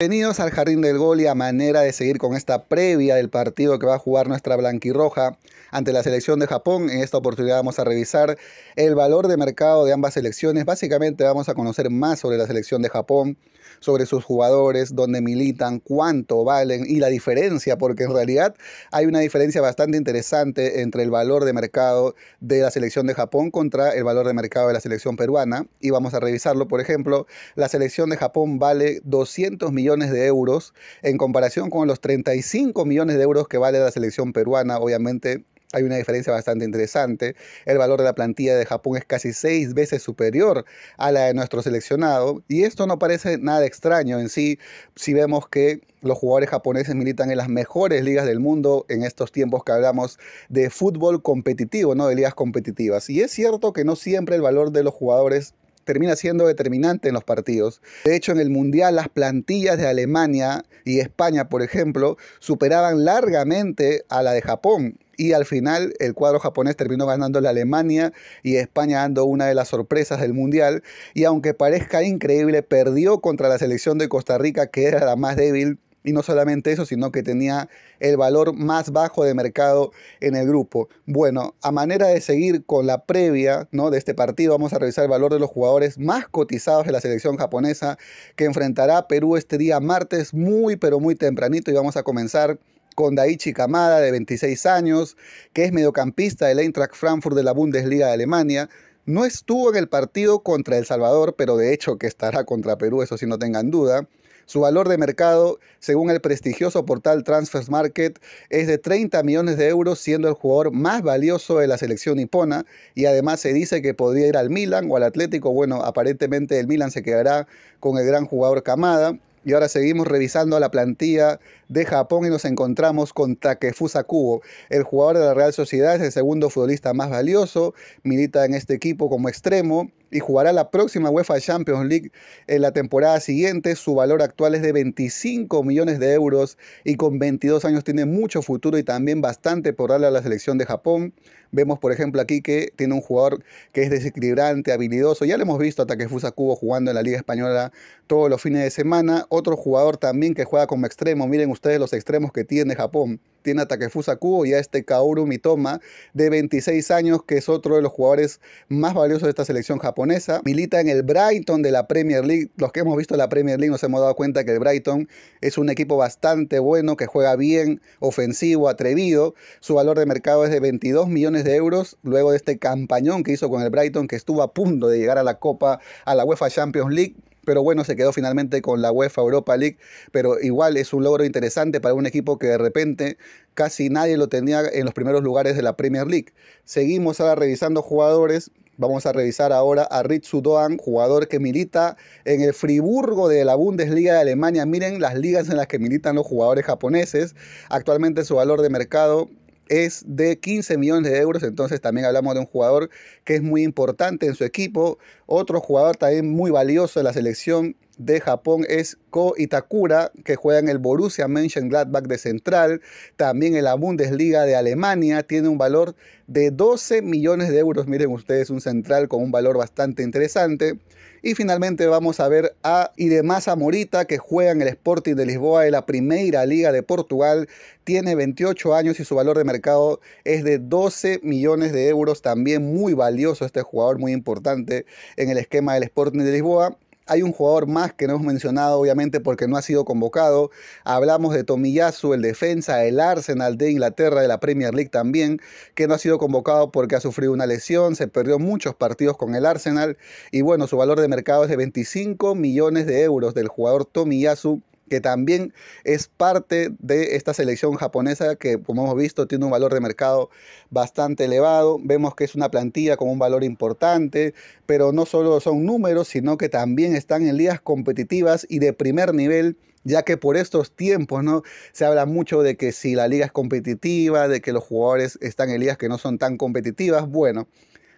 Bienvenidos al Jardín del Gol y a manera de seguir con esta previa del partido que va a jugar nuestra blanquirroja ante la selección de Japón. En esta oportunidad vamos a revisar el valor de mercado de ambas selecciones. Básicamente vamos a conocer más sobre la selección de Japón, sobre sus jugadores, dónde militan, cuánto valen y la diferencia, porque en realidad hay una diferencia bastante interesante entre el valor de mercado de la selección de Japón contra el valor de mercado de la selección peruana. Y vamos a revisarlo, por ejemplo, la selección de Japón vale 200 millones de euros en comparación con los 35 millones de euros que vale la selección peruana. Obviamente hay una diferencia bastante interesante. El valor de la plantilla de Japón es casi seis veces superior a la de nuestro seleccionado. Y esto no parece nada extraño en sí si vemos que los jugadores japoneses militan en las mejores ligas del mundo en estos tiempos que hablamos de fútbol competitivo, no de ligas competitivas. Y es cierto que no siempre el valor de los jugadores termina siendo determinante en los partidos. De hecho, en el Mundial las plantillas de Alemania y España, por ejemplo, superaban largamente a la de Japón. Y al final el cuadro japonés terminó ganando la Alemania y España dando una de las sorpresas del Mundial. Y aunque parezca increíble, perdió contra la selección de Costa Rica, que era la más débil y no solamente eso, sino que tenía el valor más bajo de mercado en el grupo. Bueno, a manera de seguir con la previa ¿no? de este partido, vamos a revisar el valor de los jugadores más cotizados de la selección japonesa que enfrentará a Perú este día martes muy pero muy tempranito y vamos a comenzar con Daichi Kamada de 26 años, que es mediocampista del Eintracht Frankfurt de la Bundesliga de Alemania. No estuvo en el partido contra El Salvador, pero de hecho que estará contra Perú, eso sí no tengan duda. Su valor de mercado, según el prestigioso portal Transfers Market, es de 30 millones de euros, siendo el jugador más valioso de la selección nipona. Y además se dice que podría ir al Milan o al Atlético. Bueno, aparentemente el Milan se quedará con el gran jugador Kamada. Y ahora seguimos revisando la plantilla de Japón y nos encontramos con Takefusa Kubo. El jugador de la Real Sociedad es el segundo futbolista más valioso, milita en este equipo como extremo y jugará la próxima UEFA Champions League en la temporada siguiente. Su valor actual es de 25 millones de euros y con 22 años tiene mucho futuro y también bastante por darle a la selección de Japón. Vemos, por ejemplo, aquí que tiene un jugador que es desequilibrante, habilidoso. Ya lo hemos visto a Takefusa Kubo jugando en la Liga Española todos los fines de semana. Otro jugador también que juega como extremo. Miren ustedes los extremos que tiene Japón. Tiene a Takefusa Kubo y a este Kaoru Mitoma de 26 años, que es otro de los jugadores más valiosos de esta selección japonesa. Milita en el Brighton de la Premier League. Los que hemos visto la Premier League nos hemos dado cuenta que el Brighton es un equipo bastante bueno, que juega bien, ofensivo, atrevido. Su valor de mercado es de 22 millones de euros, luego de este campañón que hizo con el Brighton, que estuvo a punto de llegar a la Copa, a la UEFA Champions League pero bueno, se quedó finalmente con la UEFA Europa League, pero igual es un logro interesante para un equipo que de repente casi nadie lo tenía en los primeros lugares de la Premier League. Seguimos ahora revisando jugadores. Vamos a revisar ahora a Ritsu Doan, jugador que milita en el Friburgo de la Bundesliga de Alemania. Miren las ligas en las que militan los jugadores japoneses. Actualmente su valor de mercado es de 15 millones de euros, entonces también hablamos de un jugador que es muy importante en su equipo. Otro jugador también muy valioso de la selección de Japón es Ko Itakura, que juega en el Borussia Mönchengladbach de Central, también en la Bundesliga de Alemania, tiene un valor de 12 millones de euros. Miren ustedes, un central con un valor bastante interesante. Y finalmente vamos a ver a Idemasa Morita, que juega en el Sporting de Lisboa de la Primera Liga de Portugal. Tiene 28 años y su valor de mercado es de 12 millones de euros. También muy valioso este jugador, muy importante en el esquema del Sporting de Lisboa. Hay un jugador más que no hemos mencionado, obviamente, porque no ha sido convocado. Hablamos de Tomiyasu, el defensa del Arsenal de Inglaterra, de la Premier League también, que no ha sido convocado porque ha sufrido una lesión, se perdió muchos partidos con el Arsenal. Y bueno, su valor de mercado es de 25 millones de euros del jugador Tomiyasu que también es parte de esta selección japonesa que, como hemos visto, tiene un valor de mercado bastante elevado. Vemos que es una plantilla con un valor importante, pero no solo son números, sino que también están en ligas competitivas y de primer nivel ya que por estos tiempos ¿no? se habla mucho de que si la liga es competitiva, de que los jugadores están en ligas que no son tan competitivas, bueno,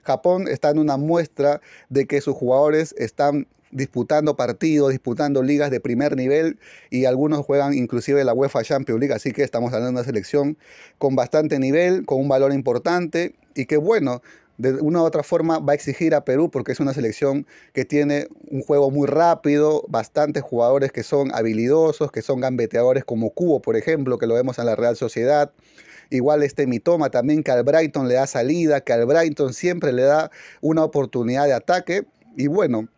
Japón está en una muestra de que sus jugadores están disputando partidos, disputando ligas de primer nivel y algunos juegan inclusive la UEFA Champions League, así que estamos hablando de una selección con bastante nivel, con un valor importante y que bueno, de una u otra forma va a exigir a Perú porque es una selección que tiene un juego muy rápido, bastantes jugadores que son habilidosos, que son gambeteadores como Cubo, por ejemplo, que lo vemos en la Real Sociedad. Igual este Mitoma también que al Brighton le da salida, que al Brighton siempre le da una oportunidad de ataque. Y bueno,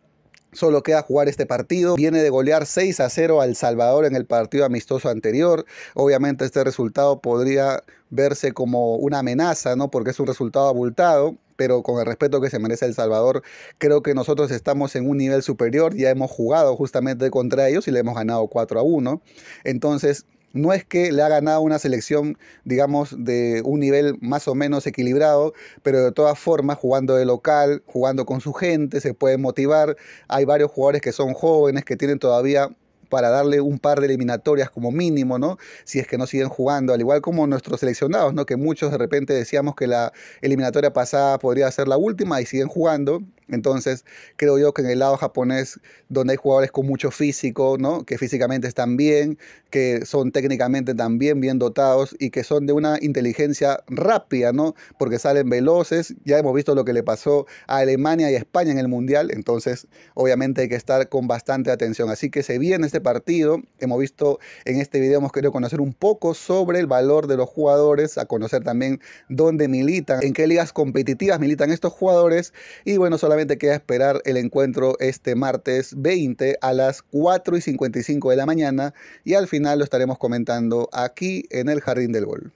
Solo queda jugar este partido. Viene de golear 6 a 0 al Salvador en el partido amistoso anterior. Obviamente este resultado podría verse como una amenaza, ¿no? Porque es un resultado abultado, pero con el respeto que se merece El Salvador, creo que nosotros estamos en un nivel superior. Ya hemos jugado justamente contra ellos y le hemos ganado 4 a 1. Entonces, no es que le ha ganado una selección, digamos, de un nivel más o menos equilibrado, pero de todas formas, jugando de local, jugando con su gente, se puede motivar. Hay varios jugadores que son jóvenes, que tienen todavía para darle un par de eliminatorias como mínimo, ¿no? Si es que no siguen jugando, al igual como nuestros seleccionados, ¿no? Que muchos de repente decíamos que la eliminatoria pasada podría ser la última y siguen jugando. Entonces, creo yo que en el lado japonés, donde hay jugadores con mucho físico, ¿no? que físicamente están bien, que son técnicamente también bien dotados y que son de una inteligencia rápida, ¿no? porque salen veloces. Ya hemos visto lo que le pasó a Alemania y España en el Mundial, entonces obviamente hay que estar con bastante atención. Así que se viene este partido. Hemos visto en este video, hemos querido conocer un poco sobre el valor de los jugadores, a conocer también dónde militan, en qué ligas competitivas militan estos jugadores y bueno, solamente queda esperar el encuentro este martes 20 a las 4 y 55 de la mañana y al final lo estaremos comentando aquí en el Jardín del Gol.